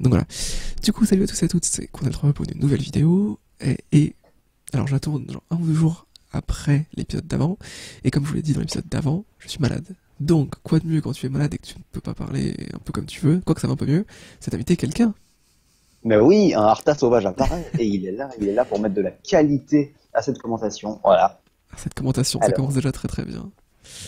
Donc voilà. Du coup, salut à tous et à toutes, c'est qu'on a le 3 pour une nouvelle vidéo. Et, et alors j'attends genre un ou deux jours après l'épisode d'avant. Et comme je vous l'ai dit dans l'épisode d'avant, je suis malade. Donc, quoi de mieux quand tu es malade et que tu ne peux pas parler un peu comme tu veux, quoi que ça va un peu mieux, c'est d'inviter quelqu'un. Mais oui, un Arta sauvage apparaît et il est là, il est là pour mettre de la qualité à cette commentation. Voilà. Cette commentation, ça commence déjà très très bien.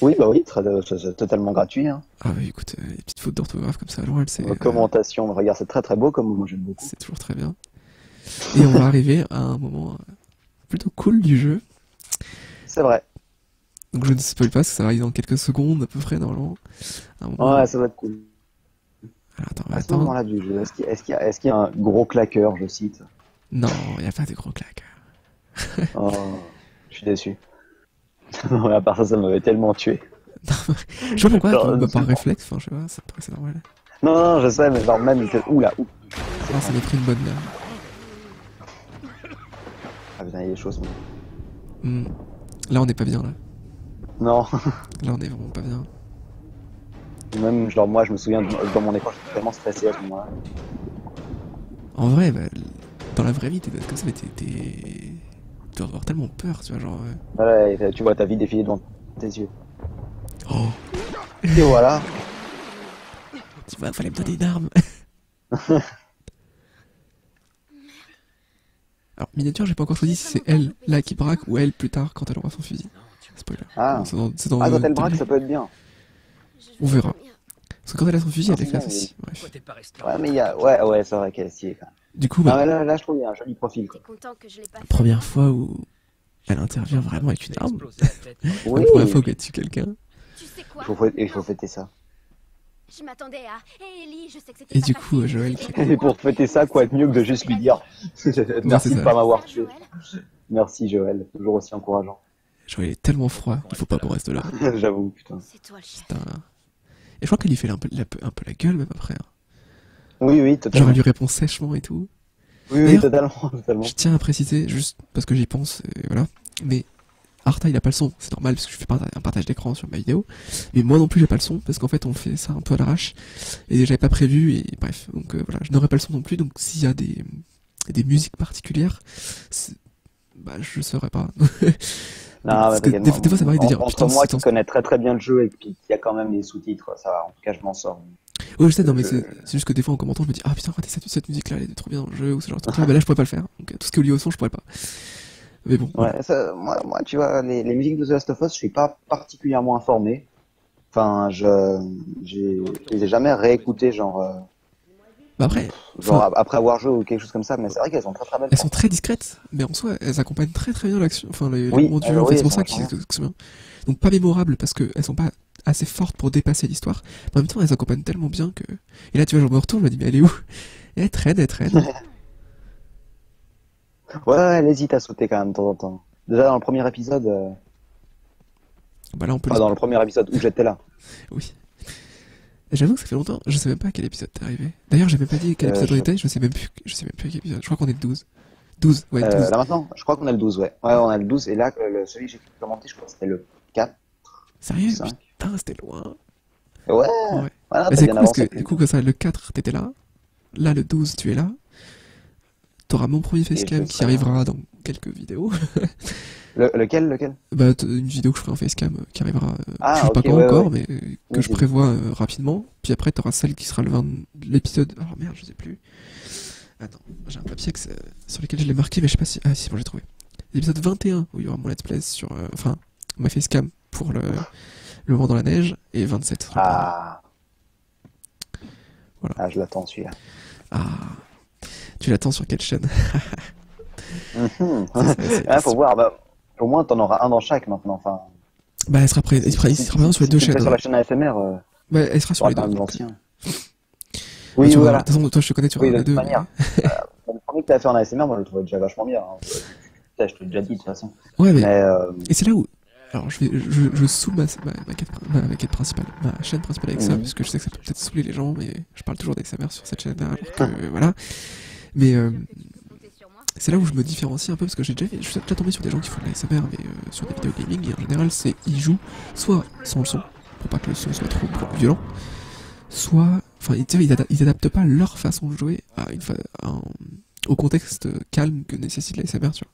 Oui, bah oui, euh, c'est- totalement gratuit. Hein. Ah oui, écoute, euh, les petites fautes d'orthographe comme ça à l'oral, c'est Euh, euh, Commentation, regarde, c'est très très beau comme moi j'aime beaucoup. c'est toujours très bien. Et on va arriver à un moment euh, plutôt cool du jeu. C'est vrai. Donc je ne spoil pas, parce que ça arrive dans quelques secondes à peu près normalement. Moment- Ouais, ça va être cool. Alors, attends, À ce attends. moment-là du jeu, est-ce qu'il y, qu'il y a- y un gros claqueur, je cite? Non, il n'y a pas de gros claques. Oh, je suis déçu. Ouais, à part ça, ça m'avait tellement tué. Je sais pas pourquoi, Genre, par c'est- réflexe, enfin je sais pas, paraissait normal. Non, non, je sais, mais genre même, fait... Oula, ouh. Ah, ça m'a pris une bonne là. Ah putain, il est chaud ce mec. Hmm. Là on n'est pas bien là. Non, Là on est vraiment pas bien. même genre moi, je me souviens, dans mon écran, j'étais tellement stressé à ce moment-là. En vrai, bah, dans la vraie vie, t'es comme ça, mais t'es. Dois avoir tellement peur, tu vois, genre. euh, Voilà, et tu vois ta vie défiler devant tes yeux. Oh, Et voilà. tu vois, fallait me donner une arme. Alors, miniature, j'ai pas encore choisi si c'est elle là qui braque ou elle plus tard quand elle aura son fusil. Spoiler. Ah. C'est dans, c'est dans Ah, le quand elle braque, ça peut être bien. On verra. Parce que quand elle a son fusil, Ah, elle c'est éclate bien, aussi. Bref. Ouais, mais il y a... Ouais, ouais, c'est vrai qu'elle est stylée, quand même. Du coup, Ah, bah, mais là, là, je trouve qu'il y a un joli profil, quoi. Que je pas fait première fois où elle intervient vraiment avec une arme. Oui, La première fois où elle tue quelqu'un. Tu sais quoi? Il faut, fêter- il faut fêter ça. Je m'attendais à. Hé Ellie, je sais que c'était Et du coup, facile, Joël qui- Et pour fêter ça, quoi être mieux que de juste lui dire Merci de pas m'avoir tué. Joël Merci Joël, toujours aussi encourageant. Il est tellement froid, il faut pas qu'on reste là. J'avoue, putain. C'est toi le chef. Putain. Et je crois qu'elle lui fait un peu, la- un peu la gueule même après. hein. Oui, oui, totalement. elle lui répond sèchement et tout. Oui, oui, totalement, totalement. Je tiens à préciser, juste parce que j'y pense, et voilà. Mais Arta, il a pas le son, c'est normal parce que je fais un partage d'écran sur ma vidéo. Mais moi non plus, j'ai pas le son parce qu'en fait, on fait ça un peu à l'arrache. Et j'avais pas prévu, et bref. Donc euh, voilà, je n'aurai pas le son non plus. Donc s'il y a des, des musiques particulières, bah je saurais pas. Non, que t'inquiète, des- des fois, ça m'arrive de dire, Entre putain, moi qui connais très très bien le jeu et puis qui a quand même les sous-titres, ça va, en tout cas, je m'en sors. Ouais, je sais, non, mais Je- c'est juste que des fois en commentant, je me dis, ah putain, regardez cette, cette musique-là, elle est trop bien dans le jeu, ou ce genre de truc-là, bah là, je pourrais pas le faire. Donc, euh, tout ce qui est lié au son, je pourrais pas. Mais bon, Ouais, ça, moi, moi, tu vois, les, les musiques de The Last of Us, je suis pas particulièrement informé. Enfin, je, je les ai jamais réécoutées, genre, euh, Bah après, genre après avoir joué ou quelque chose comme ça, mais c'est vrai qu'elles sont très très belles. elles sont très discrètes, mais en soi, elles accompagnent très très bien l'action, enfin, les, Oui, les moments du euh, jeu, en fait, oui, c'est pour ça elles que sont bien. Donc, pas mémorables parce qu'elles sont pas assez fortes pour dépasser l'histoire, mais en même temps, elles accompagnent tellement bien que. Et là, tu vois, je me retourne, je me dis, mais elle est où? Et elle traîne, elle traîne. Ouais, ouais, elle hésite à sauter quand même de temps en temps. Déjà dans le premier épisode, euh, bah là, on peut enfin, dans le premier épisode où j'étais là. Oui. J'avoue que ça fait longtemps, je sais même pas à quel épisode t'es arrivé. D'ailleurs, même pas dit quel Euh, épisode on était, je sais même plus, je sais même plus à quel épisode. Je crois qu'on est le 12. 12, ouais, 12. Euh, là maintenant, je crois qu'on a le 12, ouais. Ouais, on a le 12, et là, le, celui que j'ai commenté, je crois que c'était le 4. Sérieux? Putain, c'était loin. Ouais, Ouais. voilà, c'est cool parce que du coup, comme ça, le 4, t'étais là. Là, le 12, tu es là. T'auras mon premier facecam qui arrivera dans quelques vidéos. Le, lequel, lequel? Bah, une vidéo que je ferai en facecam euh, qui arrivera, euh, Ah, je sais pas quand ouais, encore, ouais. mais euh, que Oui, je prévois euh, rapidement. Puis après, t'auras celle qui sera le 20 l'épisode. Alors merde, je sais plus. Attends, j'ai un papier que sur lequel je l'ai marqué, mais je sais pas si. Ah, si, bon, j'ai trouvé. L'épisode 21, où il y aura mon let's play sur. euh, enfin, ma facecam pour le, le moment dans la neige, et 27. sur le- Ah. Voilà. Ah, je l'attends celui-là. Ah. Tu l'attends sur quelle chaîne? C'est- c'est- Ah, faut voir, bah, au moins t'en auras un dans chaque maintenant. Enfin, Bah, elle sera, prête, elle sera, elle sera présente sur les deux chaînes. sur hein. la chaîne ASMR, euh, Bah, elle sera sur t'auras les deux. l'ancien. euh, Oui, tu vois, voilà. De toute façon, toi, je te connais, tu Oui, de les deux. manière. Euh, le premier que t'as fait en ASMR, moi je le trouvais déjà vachement bien. Hein. Je te l'ai déjà dit de toute façon. Ouais, mais. Mais euh, Et c'est là où. Alors, je, vais, je, je saoule ma, ma, ma, quête, ma, ma quête principale, ma chaîne principale avec ça, parce que je sais que ça peut peut-être saouler les gens, mais je parle toujours d'ASMR sur cette chaîne-là, alors que voilà. Mais euh, c'est là où je me différencie un peu, parce que j'ai déjà, je suis déjà tombé sur des gens qui font de l'ASMR, mais euh, sur des vidéos gaming, et en général, c'est ils jouent soit sans le son, pour pas que le son soit trop violent, soit Enfin, ils, ils, ada- ils adaptent pas leur façon de jouer à une fa- à un- au contexte calme que nécessite la SMR, tu vois.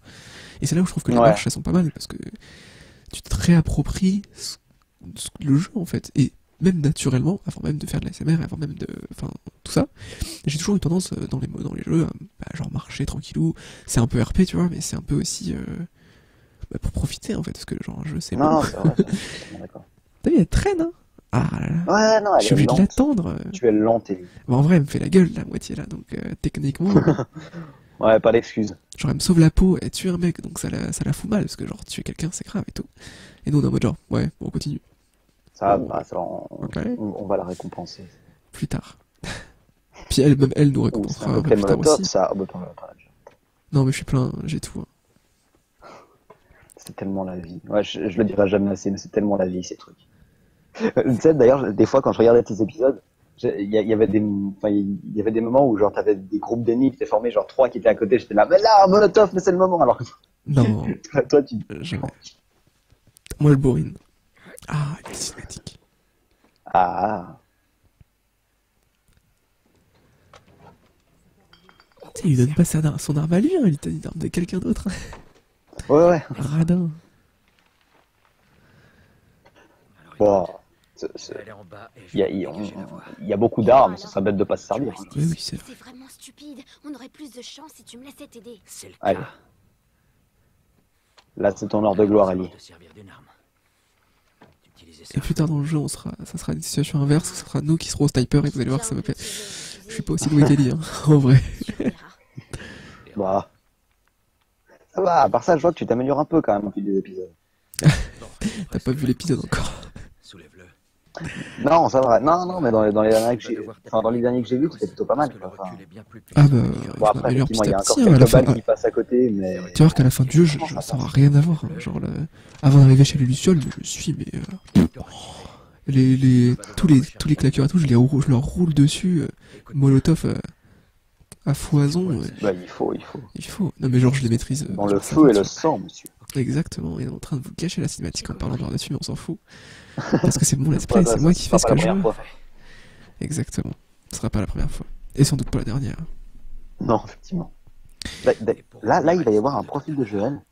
Et c'est là où je trouve que les Ouais. marches, elles sont pas mal, parce que tu te réappropries le jeu, en fait. Et même naturellement, avant même de faire de la SMR, avant même de... Enfin, tout ça, j'ai toujours eu tendance euh, dans les, dans les jeux à bah, genre marcher tranquillou. C'est un peu RP, tu vois, mais c'est un peu aussi... euh, bah, pour profiter, en fait, parce que genre, un jeu, c'est Non, long. non, c'est vrai. d'accord. T'as vu, elle traîne, hein Ah là là. Ouais, non, Je elle suis obligé de l'attendre. euh. Tu es lente. Bon, en vrai, elle me fait la gueule, la moitié, là, donc euh, techniquement... Ouais, pas d'excuse. Genre, elle me sauve la peau, elle tue un mec, donc ça la, ça la fout mal, parce que genre, tuer quelqu'un, c'est grave et tout. Et nous, on est en mode genre, ouais, bon, on continue. Ça, va, ça, on, on- on va la récompenser. Plus tard. Puis elle, même elle, nous récompensera un peu plus tard aussi. ça. Oh, bah. Non, mais je suis plein, j'ai tout. hein. C'est tellement la vie. Ouais, je, je le dirai jamais assez, mais c'est tellement la vie, ces trucs. tu sais, d'ailleurs, des fois, quand je regardais tes épisodes, il y, avait des, il y avait des moments où, genre, t'avais des groupes d'ennemis qui étaient formés, genre, trois qui étaient à côté, j'étais là, mais là, Molotov, mais c'est le moment, alors Non, toi, tu, euh. Moi, le bourrine. Ah, il est cinématique. ah, Tu sais, il lui donne pas sa- son arme à lui, hein, il donne une arme de quelqu'un d'autre. ouais, ouais. Radin. Bon, il y a, y y beaucoup d'armes, ce serait bête de pas se servir. hein. Oui, oui, c'est vrai. C'est vraiment stupide. On aurait plus de chance si tu me laissais t'aider. C'est le Allez. cas. Là, c'est ton heure de gloire. D'utiliser Et plus tard dans le jeu, on sera, ça sera une situation inverse, ce sera nous qui serons au sniper et vous allez voir que ça me fait. Je suis pas aussi doué qu'Ellie, hein, en vrai. Bah. Ça va, à part ça, je vois que tu t'améliores un peu quand même au fil des épisodes. T'as pas vu l'épisode encore. Non, ça va. Non, non, mais dans les, dans les derniers que j'ai, enfin, dans les derniers que j'ai vus, c'était plutôt pas mal. Quoi. Enfin, Ah bah, je bon, après, il y a à encore petit, hein, à quelques fin. balles qui passent à côté, mais. Tu vas voir qu'à la fin du jeu, je, je- ça aura rien à voir. hein. Genre, le- avant d'arriver chez les Lucioles, je suis, mais euh, les, les, tous les, tous les claqueurs et tout, je les roule, je leur roule dessus, euh, Molotov euh, à foison, Bah, il faut, il faut. il faut. Non mais genre, je les maîtrise. euh, Dans genre, le feu et le sang, monsieur. Exactement. Il est en train de vous gâcher la cinématique en parlant de leur dessus, mais on s'en fout. Parce que c'est mon let's play, bah, c'est moi qui fais ce que je veux. fois. Exactement. Ce sera pas la première fois. Et sans doute pas la dernière. Non, effectivement. Là, là- là, là, il va y avoir un profil de Joël.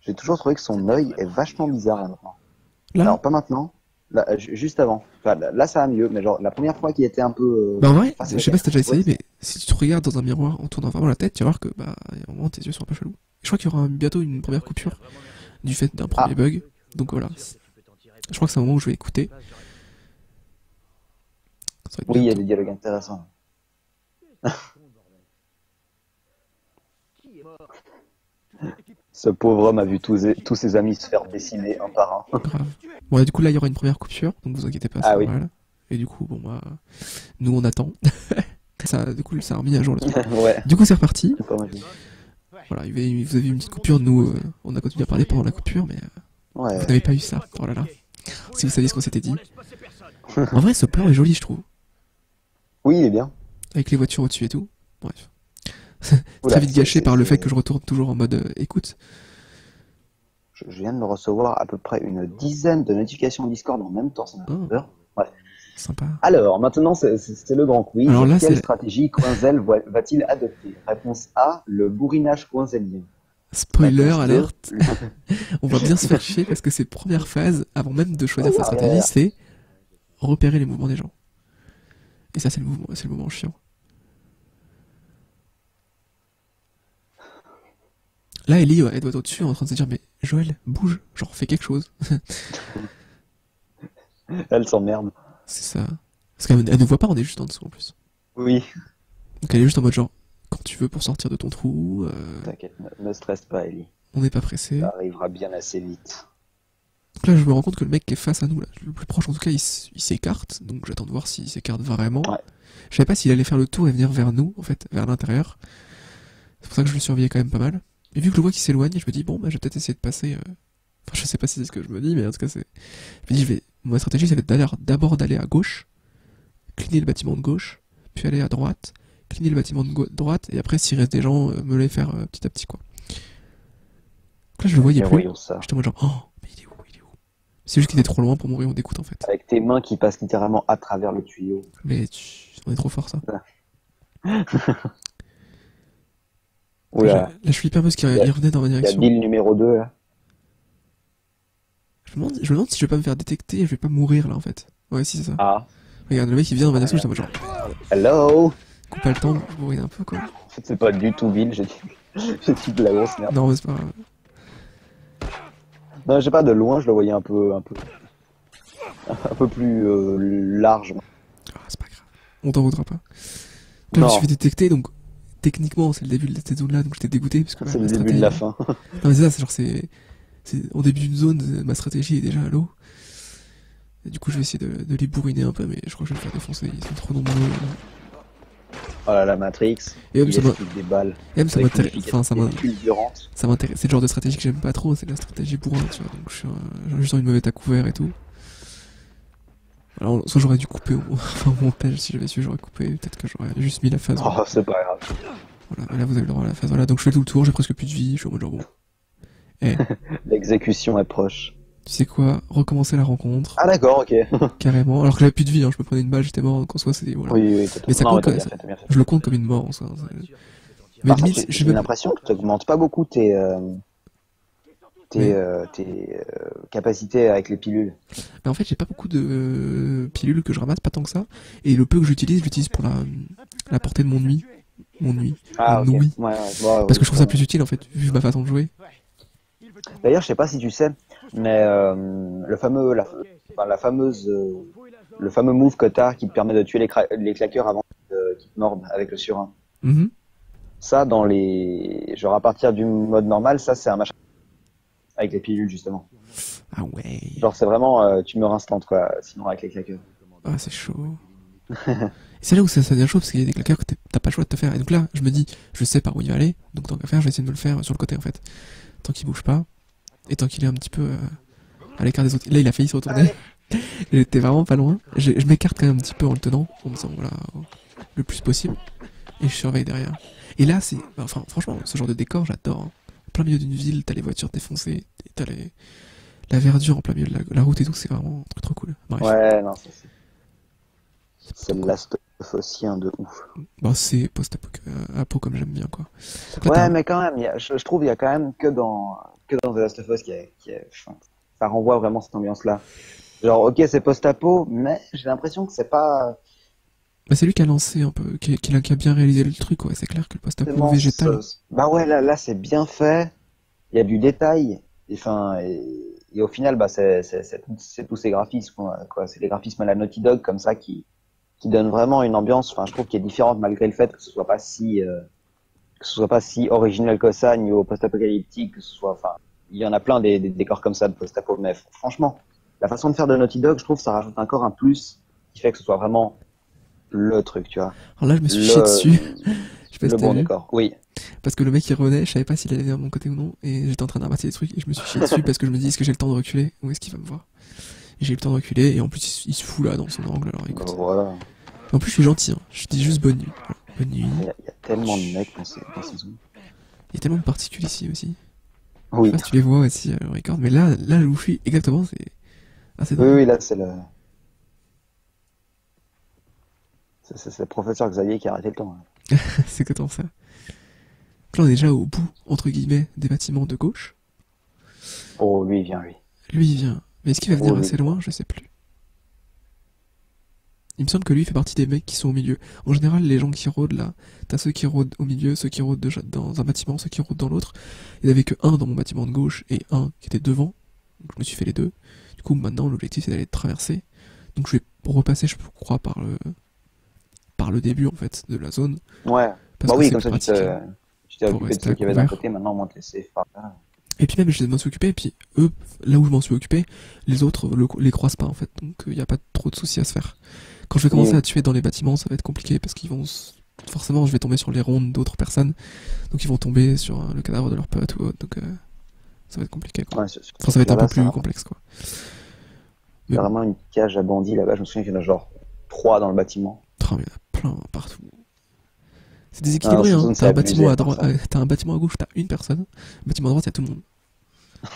J'ai toujours trouvé que son œil est vachement bizarre là, maintenant. Là, Alors, pas maintenant. Là, euh, ju- juste avant. Enfin, là, ça va mieux, mais genre, la première fois qu'il était un peu. euh, bah en vrai, Ah, je sais pas si t'as déjà essayé, ouais. mais si tu te regardes dans un miroir en tournant vraiment la tête, tu vas voir que bah, a un moment tes yeux sont un peu chelous. Je crois qu'il y aura bientôt une première coupure du fait d'un premier Ah. bug. Donc voilà. Je crois que c'est un moment où je vais écouter. Oui, il y a des dialogues intéressants. Ce pauvre homme a vu tous, ses- tous ses amis se faire décimer un par un. Grave. Bon, et du coup, là, il y aura une première coupure, donc vous inquiétez pas. Ah oui. Et du coup, bon, bah, nous, on attend. ça, du coup, ça a remis à jour le truc. ouais, Du coup, c'est reparti. Voilà, vous avez eu une petite coupure. Nous, euh, on a continué à parler pendant la coupure, mais euh, Ouais. vous n'avez pas eu ça. Oh là là. Si vous saviez ce qu'on s'était dit. En vrai, ce plan est joli, je trouve. Oui, il est bien. Avec les voitures au-dessus et tout. Bref. Très vite gâché par le fait que je retourne toujours en mode euh, écoute. Je, je viens de me recevoir à peu près une dizaine de notifications Discord en même temps. Ça m'a fait Oh. peur. Sympa. Alors, maintenant, c'est le grand quiz. Alors là, Quelle stratégie Coinzel va-t-il adopter Réponse A, le bourrinage coinzelien. Spoiler alerte. le- On va bien se faire chier parce que c'est première phase, avant même de choisir sa Oh, stratégie, c'est repérer les mouvements des gens. Et ça, c'est le mouvement, c'est le moment chiant. Là, Ellie, elle doit être au-dessus en train de se dire, mais Joël, bouge, genre, fais quelque chose. Elle s'emmerde. C'est ça. Parce qu'elle elle ne voit pas, on est juste en dessous en plus. Oui. Donc elle est juste en mode genre, quand tu veux pour sortir de ton trou, euh, T'inquiète, ne, ne stresse pas, Ellie. on n'est pas pressé. Ça arrivera bien assez vite. Donc là, je me rends compte que le mec qui est face à nous, là, le plus proche en tout cas, il s'écarte. Donc j'attends de voir s'il s'écarte vraiment. Ouais. Je savais pas s'il allait faire le tour et venir vers nous, en fait, vers l'intérieur. C'est pour ça que je le surveillais quand même pas mal. Et vu que je vois qu'il s'éloigne, je me dis, bon, bah, je vais peut-être essayer de passer. euh, Enfin, je sais pas si c'est ce que je me dis, mais en tout cas, c'est. Je me dis, je vais. Ma stratégie, ça va être d'abord d'aller à gauche, cligner le bâtiment de gauche, puis aller à droite, cligner le bâtiment de droite, et après, s'il reste des gens, euh, me les faire euh, petit à petit, quoi. Donc là, je le voyais plus. J'étais en mode genre, oh, mais il est où, il est où? C'est juste qu'il était trop loin pour mourir en découte en fait. Avec tes mains qui passent littéralement à travers le tuyau. Mais tu... on est trop fort ça. Oula, Là, je un peu parce qu'il revenait dans ma il y a direction. Bill numéro 2 là. Je me, demande, je me demande si je vais pas me faire détecter et je vais pas mourir là en fait. Ouais, si c'est ça. Ah, Regarde, le mec il vient dans ma direction, j'étais genre, hello coupe pas le temps, je mourir un peu quoi. En fait, c'est pas du tout Bill, j'ai dit, j'ai de la grosse merde. Non, mais c'est pas grave. Non, je sais pas, de loin, je le voyais un peu, un peu, un peu plus euh, large. Ah, c'est pas grave. On t'en voudra pas. Là, je me suis fait détecter donc techniquement c'est le début de cette zone là donc j'étais dégoûté parce que C'est le début de la fin. Non mais c'est ça, c'est genre c'est au début d'une zone, ma stratégie est déjà à l'eau. Du coup je vais essayer de, de les bourriner un peu mais je crois que je vais me faire défoncer, ils sont trop nombreux. Oh là là, Matrix. Et même ça m'a- esquive des balles. et même ça m'intéresse, enfin ça c'est le genre de stratégie que j'aime pas trop, c'est la stratégie bourrin, tu vois, donc je suis juste envie de me mettre à couvert et tout. Alors soit j'aurais dû couper enfin, mon pêche si j'avais su j'aurais coupé, peut-être que j'aurais juste mis la phase. Oh, c'est pas grave. Voilà, là vous avez le droit à la phase. Voilà, donc je fais tout le tour, j'ai presque plus de vie, je suis en mode genre bon. L'exécution est proche. Tu sais quoi, recommencer la rencontre, Ah d'accord, ok. carrément. Alors que j'avais plus de vie, hein, je me prenais une balle, j'étais mort, donc en soi c'est voilà. Oui, oui, Mais ça non, compte, t'as ouais, bien ça- bien. Je le compte comme une mort en soi. c'est- Mais Par limite, j'ai l'impression que tu augmentes pas beaucoup tes, euh, tes, euh, tes euh, capacités avec les pilules. Mais en fait, j'ai pas beaucoup de euh, pilules que je ramasse, pas tant que ça. Et le peu que j'utilise, je l'utilise pour la, la portée de mon nuit. Mon nuit. Ah. Mon nuit. Ouais, ouais, ouais, Parce que je trouve ça plus utile en fait, vu ma façon de jouer. D'ailleurs, je sais pas si tu sais, mais euh, le fameux, la, enfin, la fameuse, euh, le fameux move que t'as qui te permet de tuer les, cra- les claqueurs avant qu'ils te mordent avec le surin. Mhm. Ça, dans les, genre à partir du mode normal, ça c'est un machin avec les pilules justement. Ah ouais. Genre c'est vraiment, euh, tu meurs instant quoi, sinon avec les claqueurs. Ah, c'est chaud. C'est là où ça, ça devient chaud parce qu'il y a des claqueurs que t'as pas le choix de te faire. Et donc là, je me dis, je sais par où il va aller, donc tant qu'à faire, je vais essayer de me le faire sur le côté en fait. Tant qu'il bouge pas, et tant qu'il est un petit peu euh, à l'écart des autres. Là, il a failli se retourner. J'étais vraiment pas loin. Je, je m'écarte quand même un petit peu en le tenant, en me disant voilà, le plus possible. Et je surveille derrière. Et là, c'est. Enfin, franchement, ce genre de décor, j'adore. hein. En plein milieu d'une ville, t'as les voitures défoncées, t'as les... la verdure en plein milieu de la, la route et tout, c'est vraiment un truc trop cool. Bref. Ouais, non, c'est, c'est le Last of de ouf. Bah, c'est post-apo comme j'aime bien, quoi. Ouais, mais quand même, il y a- je, je trouve il y a quand même que dans que dans The Last of Us qui est, qui est, ça renvoie vraiment cette ambiance-là. Genre, ok, c'est post-apo, mais j'ai l'impression que c'est pas Bah, c'est lui qui a lancé un peu, qui, qui a, qui a bien réalisé le truc, ouais. C'est clair que le post-apo tellement végétal. Bah ouais, là, là, c'est bien fait. Il y a du détail. Et, enfin, et, et au final, bah, c'est tous ces graphismes, quoi. quoi. C'est les graphismes à la Naughty Dog comme ça qui qui donnent vraiment une ambiance. Enfin, je trouve qui est différente malgré le fait que ce soit pas si euh, que ce soit pas si original que ça niveau post-apocalyptique, que ce soit. Enfin, il y en a plein des, des décors comme ça de post-apo. Mais franchement, la façon de faire de Naughty Dog, je trouve, ça rajoute encore un plus qui fait que ce soit vraiment le truc, tu vois. Alors là, je me suis Le- chié dessus. Je sais pas Le bon vu. décor. Oui. Parce que le mec il revenait, je savais pas s'il allait venir de mon côté ou non, et j'étais en train de ramasser des trucs, et je me suis chié dessus parce que je me dis, est-ce que j'ai le temps de reculer, ou est-ce qu'il va me voir? J'ai eu le temps de reculer, et en plus il, se- il se fout là dans son angle, alors écoute. Voilà. En plus je suis gentil, hein. je dis juste bonne nuit. Voilà. Bonne nuit. Il y, a, il y a tellement de mecs dans ces, dans ces zones. Il y a tellement de particules ici aussi. Je Oui. sais pas si tu les vois aussi, euh, record, mais là, là je suis exactement, c'est. C'est Oui, oui, là, c'est le. C'est le professeur Xavier qui a arrêté le temps. hein. c'est que tant ça. Donc là, on est déjà au bout, entre guillemets, des bâtiments de gauche. Oh, lui, il vient, lui. Lui, il vient. Mais est-ce qu'il va venir Oh, assez loin? Je sais plus. Il me semble que lui fait partie des mecs qui sont au milieu. En général, les gens qui rôdent là, t'as ceux qui rôdent au milieu, ceux qui rôdent dans un bâtiment, ceux qui rôdent dans l'autre. Il n'y avait que un dans mon bâtiment de gauche et un qui était devant. Donc je me suis fait les deux. Du coup, maintenant, l'objectif c'est d'aller traverser. Donc je vais repasser, je crois, par le par le début en fait de la zone. Ouais. Parce bah que oui, comme ça, tu pratique. tu t'es Pour occupé de à qu'il y avait d'un côté, maintenant, on là. Et puis même, je m'en suis occupé, et puis eux, là où je m'en suis occupé, les autres le- les croisent pas en fait, donc il n'y a pas trop de soucis à se faire. Quand je vais commencer à tuer dans les bâtiments, ça va être compliqué parce qu'ils vont forcément, je vais tomber sur les rondes d'autres personnes, donc ils vont tomber sur euh, le cadavre de leur pote ou autre, donc euh, ça va être compliqué. Quoi. Ouais, Enfin, ça va être un peu plus complexe quoi. C'est vraiment une cage à bandits là-bas. Je me souviens qu'il y en a genre trois dans le bâtiment. Oh, mais il y en a plein partout. C'est déséquilibré, Ah, hein. zone, T'as un bâtiment à droite, euh, t'as un bâtiment à gauche, t'as une personne. Bâtiment à droite, il y a tout le monde.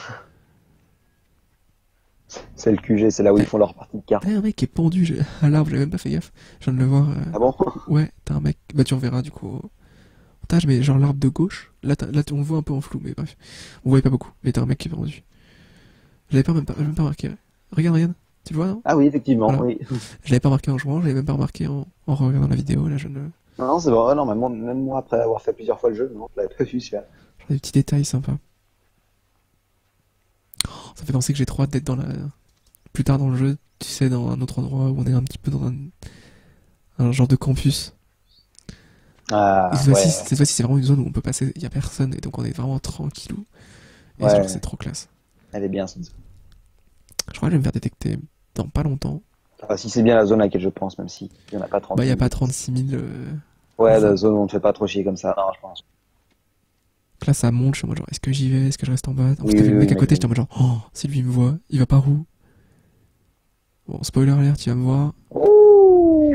C'est le QG, c'est là où ils font leur partie de cartes. T'as un mec qui est pendu je- à l'arbre, j'avais même pas fait gaffe. Je viens de le voir. euh, Ah bon Ouais, t'as un mec. Bah, tu reverras du coup montage, mais genre l'arbre de gauche. Là, là, on voit un peu en flou, mais bref. On voyait pas beaucoup. Mais t'as un mec qui est pendu. Je l'avais pas même pas, même pas remarqué. Regarde, regarde. Tu le vois, non? Ah oui, effectivement, oui. Je l'avais pas remarqué en jouant, je l'avais même pas remarqué en, en regardant la vidéo. Là, je ne. Non, non, c'est vrai, non, moi, même moi, après avoir fait plusieurs fois le jeu, non, je l'avais pas vu celui-là. Des petits détails sympas. Oh, ça fait penser que j'ai trop hâte d'être dans la. Plus tard dans le jeu, tu sais, dans un autre endroit où on est un petit peu dans un. Un genre de campus. Ah, Et cette fois-ci, ouais. c'est vraiment une zone où on peut passer, il y a personne, et donc on est vraiment tranquillou. Et Ouais. c'est trop classe. Elle est bien, cette zone. Je crois que je vais me faire détecter dans pas longtemps. Ah, si c'est bien la zone à laquelle je pense, même si il y en a pas 30. Bah, il y a pas 36 000. euh, Ouais, la zone où on te fait pas trop chier comme ça. Non, je pense. Donc là, ça monte, je suis en mode genre, est-ce que j'y vais, est-ce que je reste en bas? En plus, t'avais le mec à côté, j'étais en mode genre, oh, si lui me voit, il va par où? Bon, spoiler alert, il va me voir. Ouh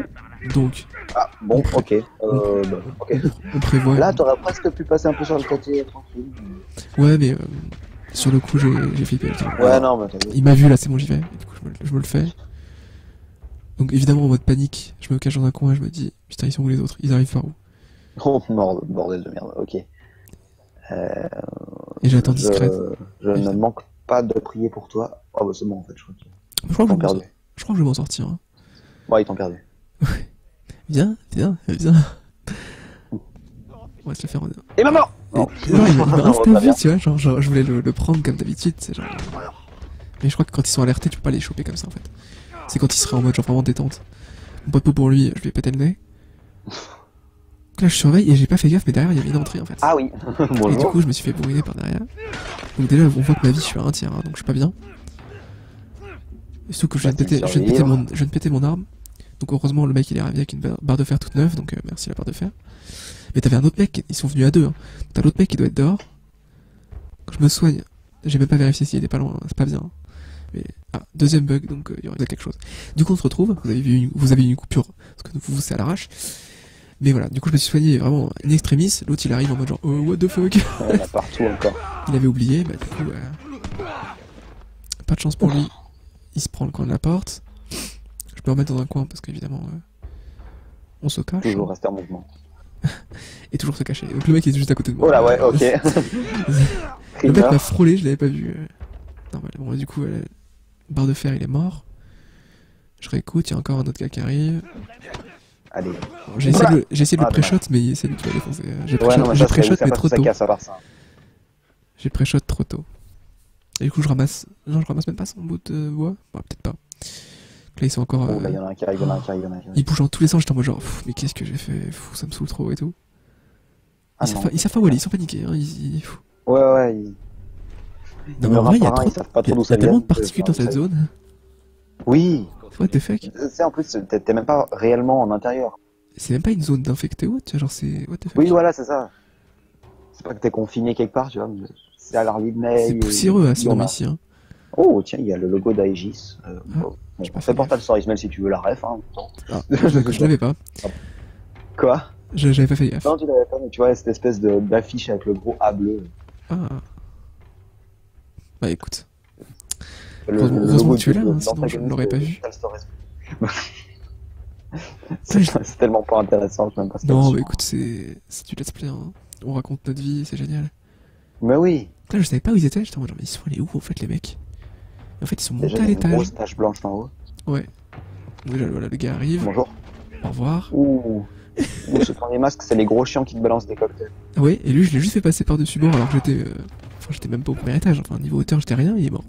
Donc, Ah, bon, ok. Euh, bah, ok. on prévoit. Là, t'aurais presque pu passer un peu sur le côté tranquille. Ouais, mais euh, sur le coup, j'ai flippé. Mode, Ouais, non, mais. Il m'a vu là, c'est bon, j'y vais. Et du coup, je me, je me le fais. Donc évidemment, en mode panique, je me cache dans un coin et je me dis, putain, ils sont où les autres? Ils arrivent par où? Oh, bordel de merde, ok. Euh, Et j'attends discrète. je ne manque pas de prier pour toi. Oh, bah c'est bon, en fait, je crois que- Je crois que je, t'ont vais m'en- perdu. je crois que je vais m'en sortir. hein. Ouais, ils t'ont perdu. Viens, viens, viens. On va se le faire en... Et maman Non. genre, il m'a il m'a Non, insta très vu, bien. tu vois, genre, genre, je voulais le, le prendre comme d'habitude, c'est genre... Mais je crois que quand ils sont alertés, tu peux pas les choper comme ça, en fait. C'est quand ils seraient en mode genre vraiment détente. Mon pote pour lui, je lui ai pété le nez. Là, je surveille et j'ai pas fait gaffe, mais derrière, il y avait une entrée, en fait. Ah oui. Et du coup, je me suis fait bourriner par derrière. Donc déjà, on voit que ma vie, je suis à un tiers, hein, donc je suis pas bien. Et surtout que je viens, de Bah, péter, je, viens de péter mon, je viens de péter mon arme. Donc heureusement, le mec, il est arrivé avec une barre de fer toute neuve, donc euh, merci la barre de fer. Mais t'avais un autre mec, ils sont venus à deux. Hein. T'as l'autre mec qui doit être dehors. Je me soigne. J'ai même pas vérifié s'il était pas loin, hein, c'est pas bien. hein. Mais, ah, deuxième bug, donc euh, il y aurait quelque chose. Du coup, on se retrouve, vous avez vu une, vous avez une coupure, parce que vous, c'est à l'arrache. Mais voilà, du coup, je me suis soigné vraiment in extremis. L'autre, il arrive en mode genre, oh, what the fuck Il y en a partout encore. il avait oublié, bah du coup, euh, pas de chance pour lui. Il se prend le coin de la porte. Je peux remettre dans un coin parce qu'évidemment, euh, on se cache. Toujours rester en mouvement. Et toujours se cacher. Donc le mec est juste à côté de moi. Oh là, ouais, ok. le mec m'a frôlé, je l'avais pas vu. euh. Normal. Bon, du coup, barre de fer, il est mort. Je réécoute, il y a encore un autre gars qui arrive. Allez. J'ai essayé de, le- j'ai essayé de le Ah, pré-shot, mais c'est lui qui m'a défoncé. euh. J'ai pré-shot, mais trop tôt. ça. J'ai pré-shot trop tôt. Et du coup, je ramasse. Non, je ramasse même pas son bout de bois. Bon, peut-être pas. Là, ils sont encore. Oh, euh, là, il y en a un qui arrive, il y en a un qui arrive, il y en a un qui arrive. Ils bougent dans tous les sens. J'étais en mode genre, mais qu'est-ce que j'ai fait? Pff, Ça me saoule trop et tout. Ah ils, savent pas, ils savent pas où aller, ils sont paniqués. Hein, ils. Ouais, ouais. Non, mais en vrai, il y a trop. Il y tellement de particules euh, dans cette zone. Oui. What the fuck Tu sais, en plus, t'es même pas réellement en intérieur. C'est même pas une zone d'infecté ou tu vois, genre c'est. What the fuck Oui, voilà, c'est ça. C'est pas que t'es confiné quelque part, tu vois. C'est à l'air libre, mais. C'est poussiéreux à ce a. ici. Hein. Oh, tiens, il y a le logo d'Aegis. Euh, Ah, bon, j'ai pas bon, fait fais Portal Stories, même si tu veux la ref. Hein. Ah, je, je l'avais pas. Quoi? Je- J'avais pas fait gaffe. Non, tu l'avais pas, mais tu vois, cette espèce de- d'affiche avec le gros A bleu. Ah. Bah écoute. Le, Heureusement- que tu es là, hein, sinon je l'antagoniste l'aurais pas vu. C'est tellement pas intéressant, je même pas Non, a bah écoute, c'est du let's play. Hein. On raconte notre vie, c'est génial. Mais oui, Là, je savais pas où ils étaient. J'étais en mode mais ils sont allés où en fait les mecs? En fait, ils sont montés à l'étage. grosse tache blanche en haut. Ouais. Déjà, voilà, le gars arrive. Bonjour. Au revoir. Ouh. Ouh, ce premier masque, c'est les gros chiants qui te balancent des cocktails. Ah Ouais, et lui, je l'ai juste fait passer par-dessus bord alors que j'étais. euh, Enfin, j'étais même pas au premier étage. Enfin, niveau hauteur, j'étais rien, il est mort.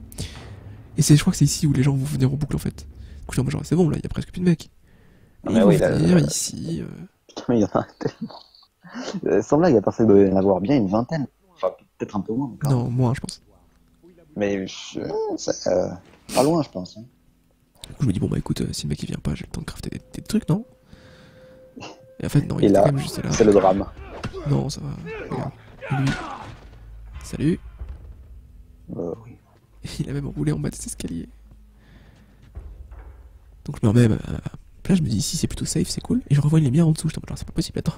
Et c'est, je crois que c'est ici où les gens vont venir en boucle en fait. Du coup, genre, c'est bon, là, il y a presque plus de mecs. Ah, Ils mais vont oui, là, venir là, ici. euh, Putain, mais il y en a tellement. Euh, Sans blague, à part ça, il doit y en avoir bien une vingtaine. Enfin, peut-être un peu moins encore. Non, moins, je pense. Mais je... c'est, euh, pas loin, je pense. hein. Du coup, je me dis, bon, bah écoute, euh, si le mec il vient pas, j'ai le temps de crafter des, des trucs, non? Et en fait, non, il là, quand même juste là. C'est le drame. Non, ça va. Regarde. Et lui. Salut. Euh, oui. Il a même roulé en bas de cet escalier. Donc je me remets à ma place, je me dis ici c'est plutôt safe, c'est cool. Et je revois les miens en dessous, je suis en mode, genre, c'est pas possible, attends.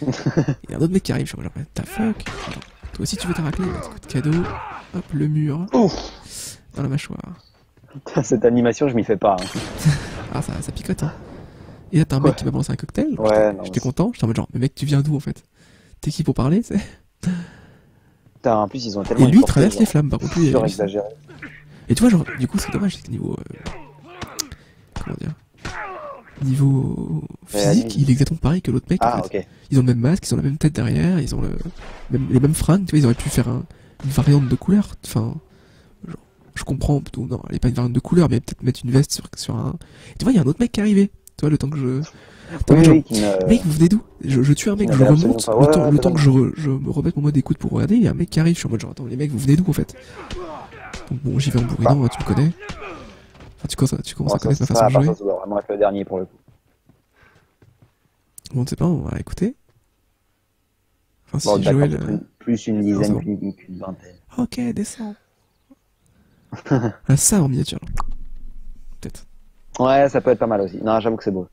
Il y a un autre mec qui arrive, je suis genre, ta fuck? Attends, toi aussi tu veux ta raclée Bah, écoute, cadeau. Hop, le mur. Ouf. Dans la mâchoire. Cette animation, je m'y fais pas. hein. Ah, ça, ça picote, hein. Et là, t'as un Ouais. mec qui m'a balancé un cocktail. Ouais, J'étais- content. J'étais en mode genre, mais mec, tu viens d'où en fait? T'es qui pour parler Putain, en plus, ils ont tellement. Et lui, il traverse les flammes, par contre. Lui, il- surexagérée. Et tu vois, genre, du coup, c'est dommage, c'est que niveau. euh, comment dire Niveau physique, il est exactement pareil que l'autre mec. en Ah, fait. ok. Ils ont le même masque, ils ont la même tête derrière, ils ont le, même, les mêmes fringues, tu vois, ils auraient pu faire un- une variante de couleur. Enfin, genre, je comprends, plutôt, non, elle est pas une variante de couleur, mais peut-être mettre une veste sur, sur un. Et tu vois, il y a un autre mec qui est arrivé. Tu vois, le temps que je. Oui, genre, oui, Mec, vous venez d'où? Je, je tue un mec, je le remonte, pas- le temps, ouais, le temps que je, re- je me remette mon mode écoute pour regarder, il y a un mec qui arrive, je suis en mode genre, attends, les mecs, vous venez d'où en fait? Donc bon, j'y vais en bourrinant, hein, tu me connais. Enfin, tu commences à, tu commences Bon, à ça, connaître ma ça, façon de jouer. contre, ça doit vraiment être le dernier pour le coup. Bon, sais pas, on va écouter. Enfin, Bon, si Joël... euh, plus, plus une c'est dizaine bon. qu'une qu'une vingtaine. Ok, descends. ah, ça en miniature. Peut-être. Ouais, ça peut être pas mal aussi. Non, j'avoue que c'est beau.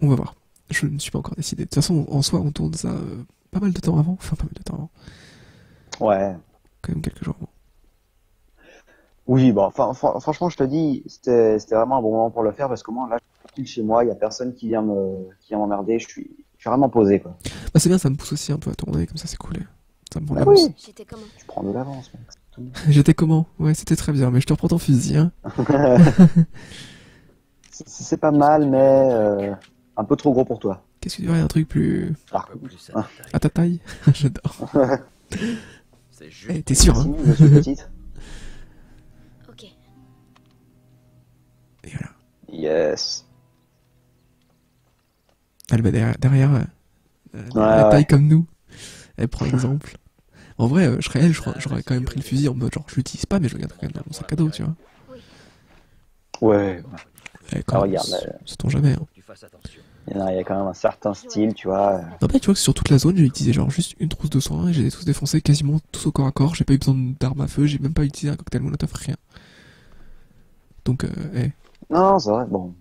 On va voir. Je ne suis pas encore décidé. De toute façon, en soi, on tourne ça euh, pas mal de temps avant. Enfin, pas mal de temps avant. Ouais. Quand même quelques jours avant. Oui, bon, franchement, je te dis, c'était c'était vraiment un bon moment pour le faire parce que moi, là, je suis tranquille chez moi, il y a personne qui vient me, qui vient m'emmerder, je suis, je suis vraiment posé, quoi. Bah, c'est bien, ça me pousse aussi un peu à tourner, comme ça, c'est cool. Ça me prend Ah l'avance. oui. Je prends de l'avance, mec. J'étais comment? Ouais, c'était très bien, mais je te reprends ton fusil, hein. C'est- pas mal, mais euh, un peu trop gros pour toi. Qu'est-ce que tu dirais un truc plus contre, plus à ta taille. à ta taille? J'adore. C'est juste. Eh, t'es sûr, hein Sinon, je suis petite. Ok. Et voilà. Yes. Elle va derrière, derrière euh, euh, Ouais, la ouais. taille comme nous. Elle prend exemple. En vrai, euh, je serais elle, j'aurais quand même pris le fusil en mode genre je l'utilise pas, mais je le quand même dans mon sac à dos, tu vois. Ouais. Eh, quand Ah, même, regarde, c'est- euh, c'est jamais. Hein. Il y a, il y a quand même un certain style, tu vois. Après, tu vois que sur toute la zone, j'ai utilisé genre juste une trousse de soins et j'ai tous défoncé quasiment tous au corps à corps. J'ai pas eu besoin d'armes à feu, j'ai même pas utilisé un cocktail molotov, rien. Donc, euh, eh. Non, c'est vrai. Bon,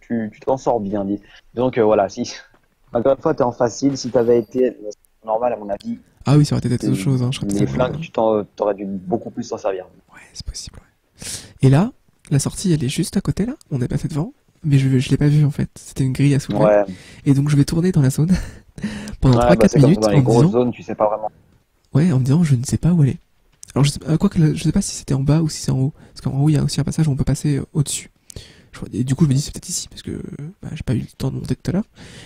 tu tu t'en sors bien, dit. Donc euh, voilà, si encore une fois t'es en facile, si t'avais été normal à mon avis, Ah oui, ça aurait été autre chose, hein. Je les flingues, tu t'en- t'aurais dû beaucoup plus t'en servir. Ouais, c'est possible, ouais. Et là, la sortie, elle est juste à côté, là. On est passé devant. Mais je, je l'ai pas vu, en fait. C'était une grille à soulever. Ouais, Et donc, je vais tourner dans la zone pendant ouais 3-4 bah, minutes dans en les me grosses disant, zones, tu sais pas vraiment. ouais, en me disant, je ne sais pas où aller. Alors, je sais, pas- quoi que je sais pas si c'était en bas ou si c'est en haut. Parce qu'en haut, il y a aussi un passage où on peut passer euh, au-dessus. Et du coup, je me dis, c'est peut-être ici, parce que bah, j'ai pas eu le temps de monter tout à l'heure.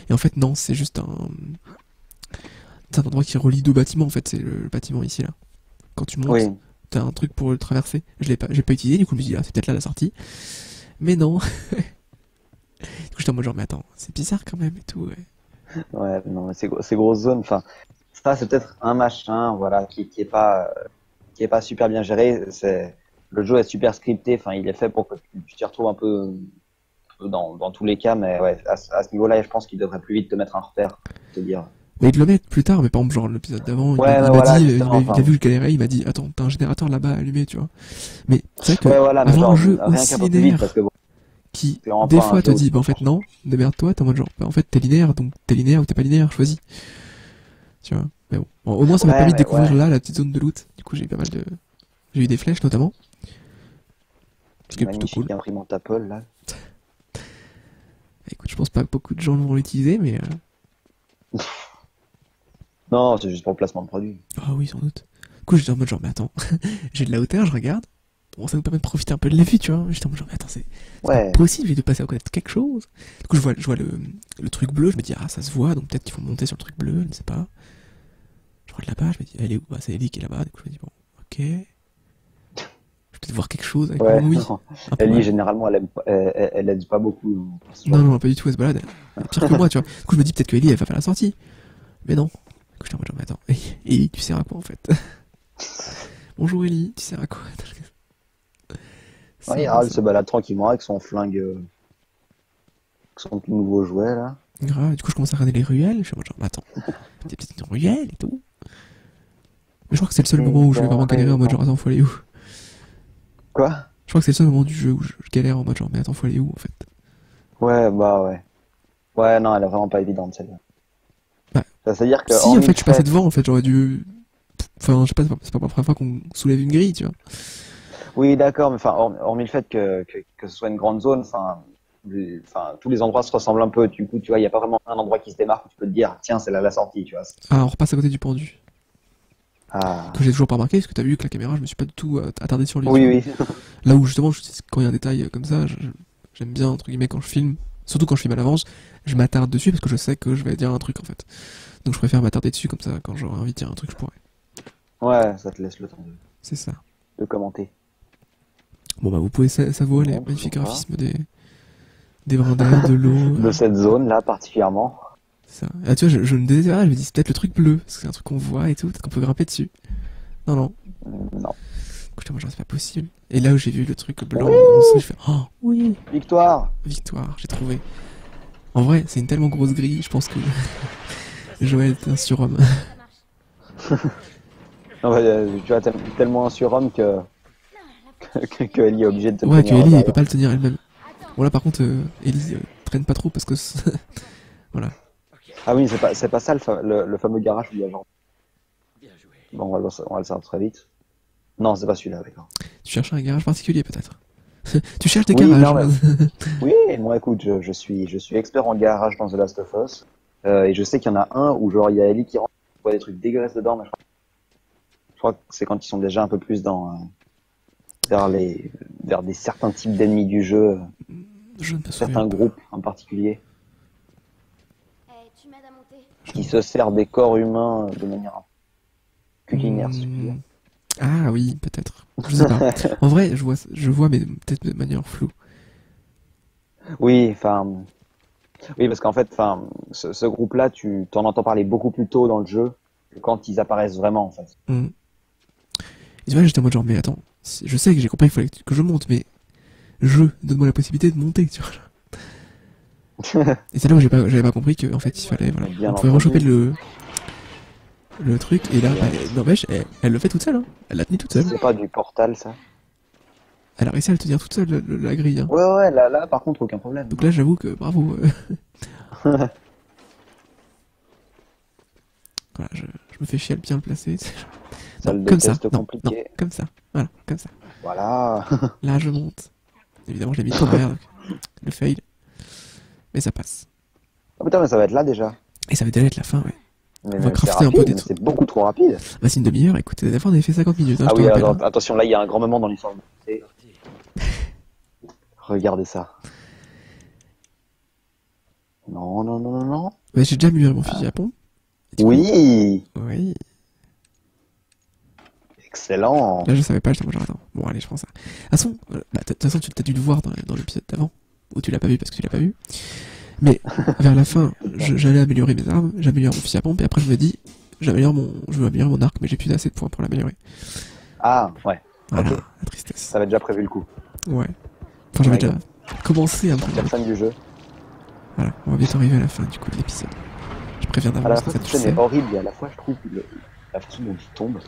Et en fait, non, c'est juste un. C'est un endroit qui relie deux bâtiments, en fait. C'est le, le bâtiment ici, là. Quand tu montes, Oui. t'as un truc pour le traverser. Je l'ai pas, j'ai pas utilisé, du coup, je me dis, ah, c'est peut-être là la sortie. Mais non. du coup, j'étais en mode genre, mais attends, c'est bizarre quand même et tout, ouais. Ouais, non, mais ces, gros- ces grosses zones, enfin, ça c'est peut-être un machin, voilà, qui, qui est pas, qui est pas super bien géré. C'est le jeu est super scripté, enfin, il est fait pour que tu t'y retrouves un peu, dans, dans tous les cas, mais ouais, à, ce- à ce niveau-là, je pense qu'il devrait plus vite te mettre un repère, te dire. Mais ils te le mettent plus tard, mais par exemple, genre l'épisode d'avant, il Ouais, m'a- il mais m'a voilà, dit, il m'a- il a enfin. vu galérais, il m'a dit, attends, t'as un générateur là-bas allumé, tu vois. Mais c'est vrai que Ouais, voilà, mais avant genre, un jeu aussi linéaire bon, qui, des fois, te dit, bah en fait, non, démerde-toi, t'es en mode genre, bah en fait, t'es linéaire, donc t'es linéaire ou t'es pas linéaire, choisis. Tu vois. Mais bon, Bon, au moins, ça m'a Ouais, permis de découvrir là la petite zone de loot. Du coup, j'ai eu pas mal de. J'ai eu des flèches notamment. Ce qui est plutôt cool. imprimante Apple, là. Écoute, je pense pas que beaucoup de gens vont l'utiliser, mais. euh, Non, c'est juste pour le placement de produit. Ah oui, sans doute. Du coup, j'étais en mode genre, mais attends, j'ai de la hauteur, je regarde. Bon, ça nous permet de profiter un peu de la vue, tu vois. J'étais en mode genre, mais attends, c'est Ouais. possible de passer à de quelque chose. Du coup, je vois, je vois le, le truc bleu, je me dis, ah, ça se voit, donc peut-être qu'il faut monter sur le truc bleu, je ne sais pas. Je regarde là-bas, je me dis, elle est où? Bah, c'est Ellie qui est là-bas, du coup, je me dis, bon, ok. Je vais peut-être voir quelque chose avec Ouais, mon oui. Ellie, généralement, elle aime, pas- elle, elle- elle aide pas beaucoup. ce Non, non, pas du tout, elle se balade. Elle est pire que moi, tu vois. Du coup, je me dis peut-être que Ellie, elle va faire la sortie. Mais non. Du coup, j'étais en mode attends, Ellie, tu sers à quoi en fait? Bonjour Ellie, tu sers à quoi? C'est Ouais, ça. se balade tranquillement avec son flingue, euh, son tout nouveau jouet, là. Grave, du coup, je commence à regarder les ruelles. Je suis en mode genre, attends, a peut-être une ruelle et tout. Mais je crois que c'est le seul moment où je vais vraiment galérer en mode genre, attends, faut aller où? Quoi? Je crois que c'est le seul moment du jeu où je galère en mode genre, mais attends, faut aller où en fait? Ouais, bah ouais. Ouais, non, elle est vraiment pas évidente, celle-là. Que. Si, en fait, je suis passé traite- devant, en fait, j'aurais dû. Enfin, je sais pas, c'est pas- la première fois qu'on soulève une grille, tu vois. Oui, d'accord, mais enfin, horm- hormis le fait que, que, que ce soit une grande zone, enfin, les- enfin, tous les endroits se ressemblent un peu. Du coup, tu vois, il n'y a pas vraiment un endroit qui se démarque où tu peux te dire, tiens, c'est là la sortie, tu vois. Ah, on repasse à côté du pendu. Ah. Que j'ai toujours pas remarqué, parce que t'as vu que la caméra, je me suis pas du tout euh, attardé sur lui. Oui, oui. Là où justement, je, quand il y a un détail euh, comme ça, j'aime bien, entre guillemets, quand je filme, surtout quand je filme à l'avance, je m'attarde dessus parce que je sais que je vais dire un truc en fait. Donc je préfère m'attarder dessus comme ça, quand j'aurai envie de dire un truc, je pourrais. Ouais, ça te laisse le temps de, C'est ça. de commenter. Bon bah vous pouvez sa- savourer les magnifiques graphismes des, des brins d'air, de l'eau. De euh, cette zone-là, particulièrement. c'est ça. Ah tu vois, je, je me disais, ah, je me dis c'est peut-être le truc bleu, parce que c'est un truc qu'on voit et tout, peut-être qu'on peut grimper dessus. Non, non. Non. Moi genre, c'est pas possible. Et là où j'ai vu le truc blanc, je fais, oh oui, Victoire! victoire, j'ai trouvé. En vrai, c'est une tellement grosse grille, je pense que Joël est un surhomme. Non, euh, tu vois, tel- tellement un surhomme que, que, que Ellie est obligée de te Ouais, que tenir Ellie, elle peut pas le tenir elle-même. Bon là par contre, euh, Ellie euh, traîne pas trop parce que c'est- Ah oui, c'est pas, c'est pas ça le, fa- le, le fameux garage où il y a genre. Bien joué. Bon, on va, le- on va le savoir très vite. Non, c'est pas celui-là, d'accord. tu cherches un garage particulier peut-être. tu cherches des Oui, garages. non, Oui, moi écoute, je, je suis, je suis expert en garage dans The Last of Us. Euh, et je sais qu'il y en a un où genre il y a Ellie qui rentre, on voit des trucs dégueulasses dedans, mais je crois, je crois que c'est quand ils sont déjà un peu plus dans, euh, vers les, vers des certains types d'ennemis du jeu, euh, Je ne certains pas. groupes en particulier, Eh, tu m'aides à monter qui se servent des corps humains de manière un peu culinaire, si Ah oui, peut-être. Je sais pas. en vrai, je vois, je vois, mais peut-être de manière floue. Oui, enfin, oui, parce qu'en fait, enfin, ce, ce groupe-là, tu t'en entends parler beaucoup plus tôt dans le jeu que quand ils apparaissent vraiment, en fait. Et tu vois, j'étais en mode genre, mais attends, je sais que j'ai compris qu'il fallait que je monte, mais je, donne-moi la possibilité de monter, tu vois. Et c'est là où j'ai pas, j'avais pas compris que, en fait, il fallait, voilà. Bien On pouvait rechoper le, le truc, et là, bah, n'empêche, elle, elle le fait toute seule, hein. Elle l'a tenu toute seule. C'est pas du portal, ça? Elle a réussi à le tenir toute seule, le- le- la grille, hein. Ouais, ouais, là, là, par contre, aucun problème. Donc là, j'avoue que bravo. euh. voilà, je, je me fais chier à bien le placer. Ça Non, le comme ça, non, non, comme ça. Voilà, comme ça. Voilà. Là, je monte. Évidemment, je l'ai mis de travers, donc le fail. Mais ça passe. Oh putain, mais ça va être là déjà. Et ça va déjà être la fin, ouais. Mais, On va crafter un peu des trucs. c'est beaucoup trop rapide. Bah, c'est une demi-heure, écoutez, la dernière on avait fait 50 minutes, hein, ah je oui, alors, hein. attention, là, il y a un grand moment dans l'histoire. Et- Regardez ça. Non, non, non, non, j'ai déjà amélioré mon fusil à pompe. Du coup- Oui, Oui. excellent. Là, je savais pas, j'étais en attends. Bon, allez, je prends ça. De toute façon, euh, bah, de toute façon, tu as dû le voir dans, dans l'épisode d'avant. Ou tu l'as pas vu parce que tu l'as pas vu. Mais, vers la fin, j'allais améliorer mes armes, j'améliore mon fusil à pompe, et après, je me dis, j'améliore mon, je veux améliorer mon arc, mais j'ai plus assez de points pour l'améliorer. Ah, ouais, Voilà, Ok. la tristesse. ça avait déjà prévu le coup. Ouais. Enfin, j'avais Ouais, déjà commencé un peu. La fin du jeu. Voilà, on va bientôt arriver à la fin, du coup, de l'épisode. Je préviens À la d'avance fois, cette scène est horrible et à la fois, je trouve que le- la façon dont il tombe.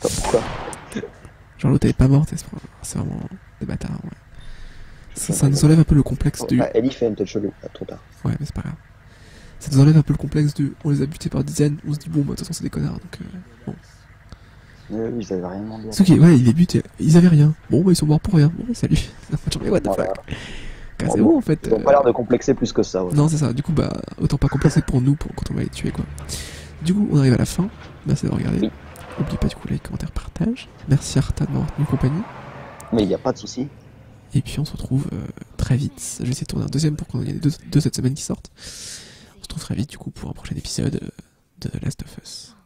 Pourquoi? Genre, l'autre, elle est pas morte, c'est vraiment des bâtards, ouais. Ça, ça nous enlève un peu le complexe du. Ah, Ellie fait une tête chelou, trop tard. Ouais, mais c'est pas grave. Ça nous enlève un peu le complexe de. On les a butés par dizaines, on se dit, bon, bah, de toute façon, c'est des connards, donc. euh, bon. Oui, ils avaient rien demandé. Ceux qui, ouais, ils les butent, ils avaient rien. Bon, bah, ils sont morts pour rien. Bon, salut. What the fuck. C'est bon, en fait. Ils ont euh, pas l'air de complexer plus que ça. ouais. Non, c'est ça. Du coup, bah, autant pas complexer pour nous pour quand on va les tuer, quoi. Du coup, on arrive à la fin. Merci de regarder. Oui. N'oubliez pas, du coup, like, commentaire, partage. Merci Arta de m'avoir tenu compagnie. Mais il n'y a pas de souci. Et puis on se retrouve euh, très vite. Je vais essayer de tourner un deuxième pour qu'on ait deux, cette semaine qui sortent. On se retrouve très vite du coup pour un prochain épisode euh, de Last of Us.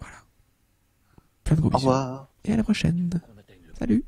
Voilà. Plein de gros bisous. Au revoir. Et à la prochaine. Salut.